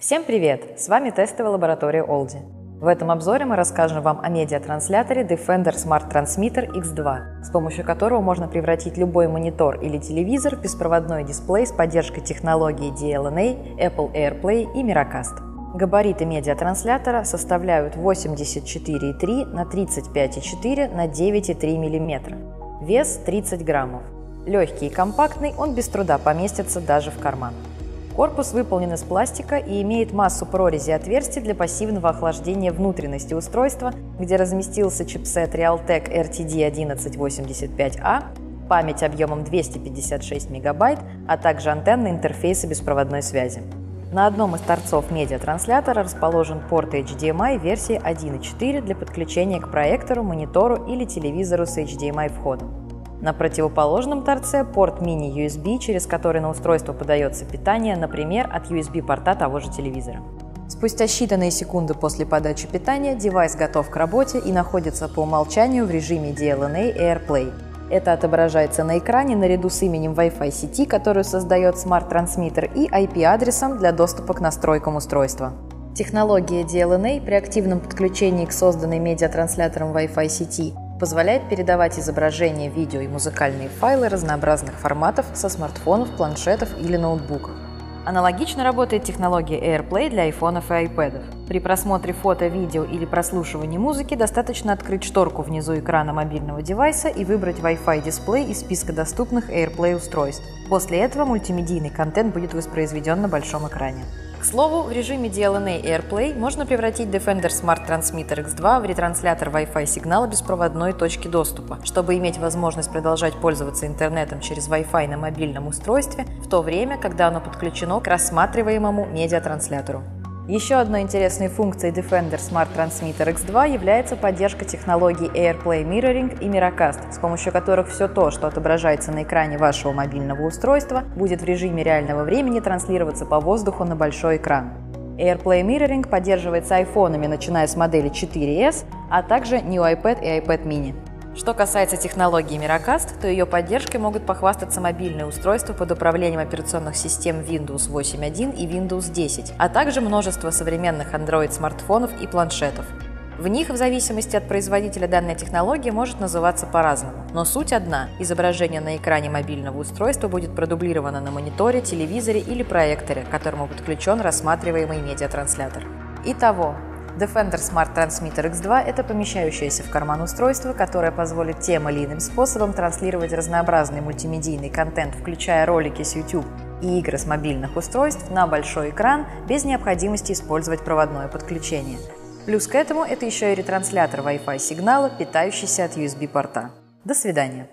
Всем привет! С вами тестовая лаборатория Олди. В этом обзоре мы расскажем вам о медиатрансляторе Defender Smart Transmitter X2, с помощью которого можно превратить любой монитор или телевизор в беспроводной дисплей с поддержкой технологии DLNA, Apple AirPlay и Miracast. Габариты медиатранслятора составляют 84,3 на 35,4 на 9,3 мм. Вес 30 граммов. Легкий и компактный, он без труда поместится даже в карман. Корпус выполнен из пластика и имеет массу прорези отверстий для пассивного охлаждения внутренности устройства, где разместился чипсет Realtek RTD1185A, память объемом 256 МБ, а также антенны интерфейса беспроводной связи. На одном из торцов медиатранслятора расположен порт HDMI версии 1.4 для подключения к проектору, монитору или телевизору с HDMI входом. На противоположном торце порт мини-USB, через который на устройство подается питание, например, от USB-порта того же телевизора. Спустя считанные секунды после подачи питания девайс готов к работе и находится по умолчанию в режиме DLNA AirPlay. Это отображается на экране наряду с именем Wi-Fi сети, которую создает смарт-трансмиттер, и IP-адресом для доступа к настройкам устройства. Технология DLNA при активном подключении к созданной медиатранслятором Wi-Fi сети позволяет передавать изображения, видео и музыкальные файлы разнообразных форматов со смартфонов, планшетов или ноутбуков. Аналогично работает технология AirPlay для айфонов и айпэдов. При просмотре фото, видео или прослушивании музыки достаточно открыть шторку внизу экрана мобильного девайса и выбрать Wi-Fi дисплей из списка доступных AirPlay устройств. После этого мультимедийный контент будет воспроизведен на большом экране. К слову, в режиме DLNA AirPlay можно превратить Defender Smart Transmitter X2 в ретранслятор Wi-Fi сигнала беспроводной точки доступа, чтобы иметь возможность продолжать пользоваться интернетом через Wi-Fi на мобильном устройстве в то время, когда оно подключено к рассматриваемому медиатранслятору. Еще одной интересной функцией Defender Smart Transmitter X2 является поддержка технологий AirPlay Mirroring и Miracast, с помощью которых все то, что отображается на экране вашего мобильного устройства, будет в режиме реального времени транслироваться по воздуху на большой экран. AirPlay Mirroring поддерживается айфонами, начиная с модели 4S, а также New iPad и iPad mini. Что касается технологии Miracast, то ее поддержкой могут похвастаться мобильные устройства под управлением операционных систем Windows 8.1 и Windows 10, а также множество современных Android-смартфонов и планшетов. В них, в зависимости от производителя данной технологии, может называться по-разному. Но суть одна – изображение на экране мобильного устройства будет продублировано на мониторе, телевизоре или проекторе, к которому подключен рассматриваемый медиатранслятор. Итого, Defender Smart Transmitter X2 – это помещающееся в карман устройство, которое позволит тем или иным способом транслировать разнообразный мультимедийный контент, включая ролики с YouTube и игры с мобильных устройств на большой экран без необходимости использовать проводное подключение. Плюс к этому это еще и ретранслятор Wi-Fi сигнала, питающийся от USB-порта. До свидания.